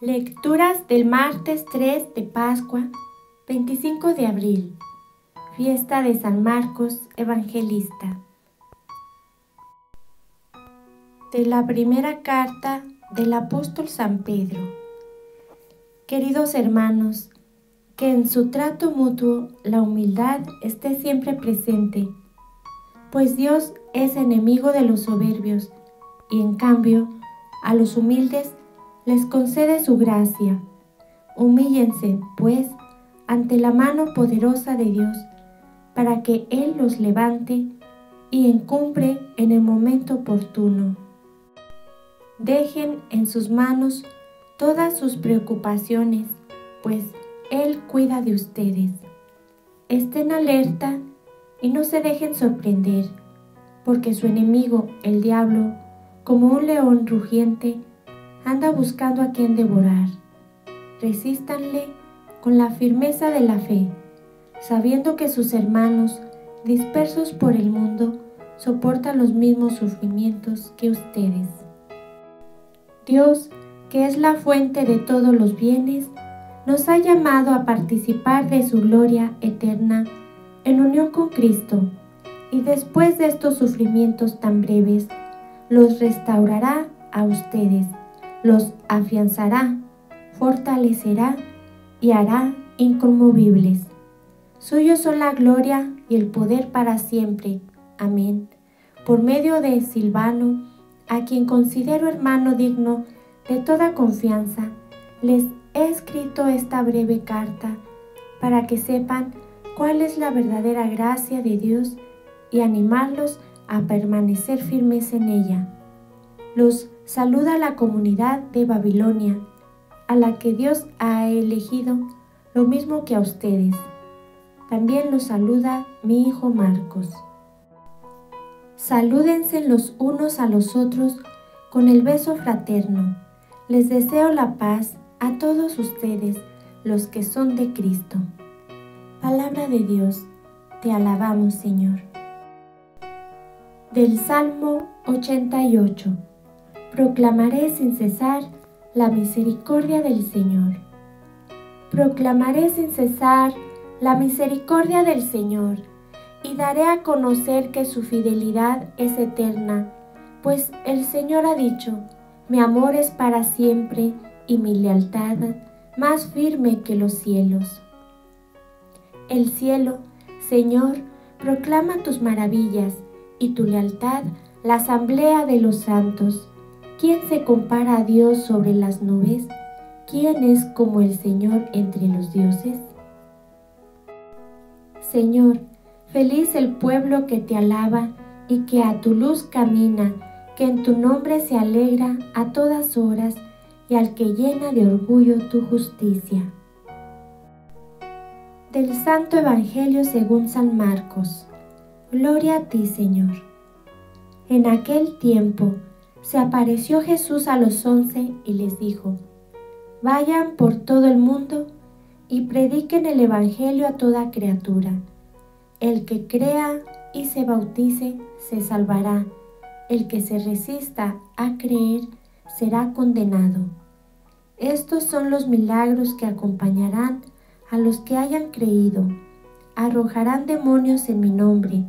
Lecturas del martes 3 de Pascua, 25 de abril, fiesta de San Marcos Evangelista. De la primera carta del apóstol San Pedro. Queridos hermanos, que en su trato mutuo la humildad esté siempre presente, pues Dios es enemigo de los soberbios y en cambio a los humildes les concede su gracia. Humíllense, pues, ante la mano poderosa de Dios, para que Él los levante y encumbre en el momento oportuno. Dejen en sus manos todas sus preocupaciones, pues Él cuida de ustedes. Estén alerta y no se dejen sorprender, porque su enemigo, el diablo, como un león rugiente, anda buscando a quien devorar. Resístanle con la firmeza de la fe, sabiendo que sus hermanos, dispersos por el mundo, soportan los mismos sufrimientos que ustedes. Dios, que es la fuente de todos los bienes, nos ha llamado a participar de su gloria eterna en unión con Cristo, y después de estos sufrimientos tan breves, los restaurará a ustedes, los afianzará, fortalecerá y hará inconmovibles. Suyos son la gloria y el poder para siempre. Amén. Por medio de Silvano, a quien considero hermano digno de toda confianza, les he escrito esta breve carta para que sepan cuál es la verdadera gracia de Dios y animarlos a permanecer firmes en ella. Los saluda la comunidad de Babilonia, a la que Dios ha elegido lo mismo que a ustedes. También los saluda mi hijo Marcos. Salúdense los unos a los otros con el beso fraterno. Les deseo la paz a todos ustedes, los que son de Cristo. Palabra de Dios, te alabamos Señor. Del Salmo 88. Proclamaré sin cesar la misericordia del Señor. Proclamaré sin cesar la misericordia del Señor y daré a conocer que su fidelidad es eterna, pues el Señor ha dicho, mi amor es para siempre y mi lealtad más firme que los cielos. El cielo, Señor, proclama tus maravillas y tu lealtad la asamblea de los santos. ¿Quién se compara a Dios sobre las nubes? ¿Quién es como el Señor entre los dioses? Señor, Feliz el pueblo que te alaba y que a tu luz camina, que en tu nombre se alegra a todas horas y al que llena de orgullo tu justicia. Del Santo Evangelio según San Marcos. Gloria a ti, Señor. En aquel tiempo se apareció Jesús a los once y les dijo, Vayan por todo el mundo y prediquen el Evangelio a toda criatura. El que crea y se bautice se salvará. El que se resista a creer será condenado. Estos son los milagros que acompañarán a los que hayan creído. Arrojarán demonios en mi nombre.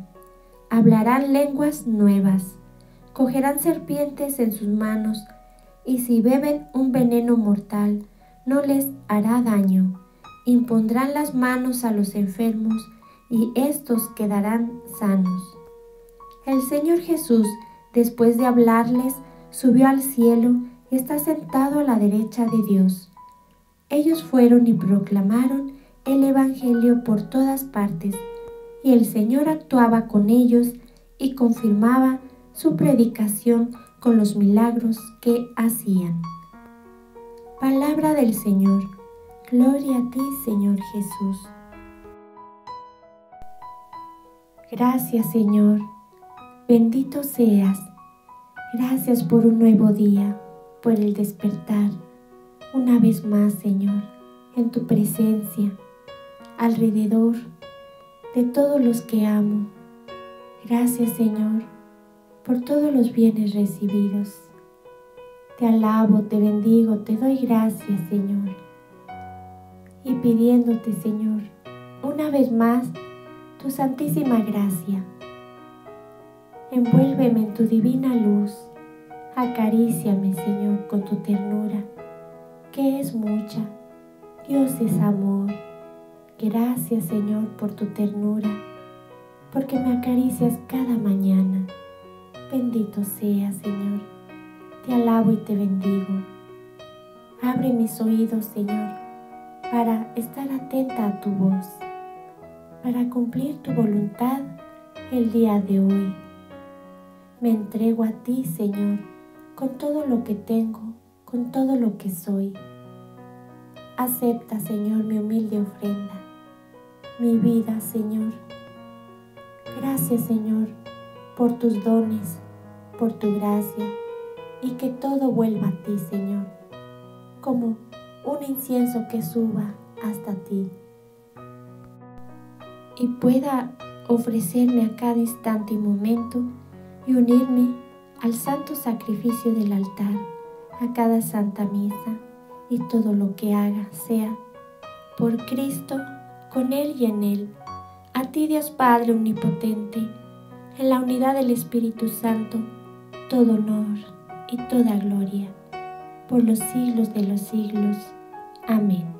Hablarán lenguas nuevas. Cogerán serpientes en sus manos. Y si beben un veneno mortal, no les hará daño. Impondrán las manos a los enfermos y éstos quedarán sanos. El Señor Jesús, después de hablarles, subió al cielo y está sentado a la derecha de Dios. Ellos fueron y proclamaron el Evangelio por todas partes, y el Señor actuaba con ellos y confirmaba su predicación con los milagros que hacían. Palabra del Señor. Gloria a ti, Señor Jesús. Gracias Señor, bendito seas. Gracias por un nuevo día, por el despertar. Una vez más Señor, en tu presencia, alrededor de todos los que amo. Gracias Señor por todos los bienes recibidos. Te alabo, te bendigo, te doy gracias, Señor. Y pidiéndote, Señor, una vez más, tu santísima gracia. Envuélveme en tu divina luz. Acaríciame, Señor, con tu ternura, que es mucha. Dios es amor. Gracias, Señor, por tu ternura, porque me acaricias cada mañana. Bendito sea, Señor. Te alabo y te bendigo. Abre mis oídos, Señor, para estar atenta a tu voz, para cumplir tu voluntad el día de hoy. Me entrego a ti, Señor, con todo lo que tengo, con todo lo que soy. Acepta, Señor, mi humilde ofrenda, mi vida, Señor. Gracias, Señor, por tus dones, por tu gracia, y que todo vuelva a ti, Señor, como un incienso que suba hasta ti y pueda ofrecerme a cada instante y momento y unirme al santo sacrificio del altar, a cada santa misa y todo lo que haga sea por Cristo, con Él y en Él. A ti Dios Padre Omnipotente, en la unidad del Espíritu Santo, todo honor y toda gloria, por los siglos de los siglos. Amén.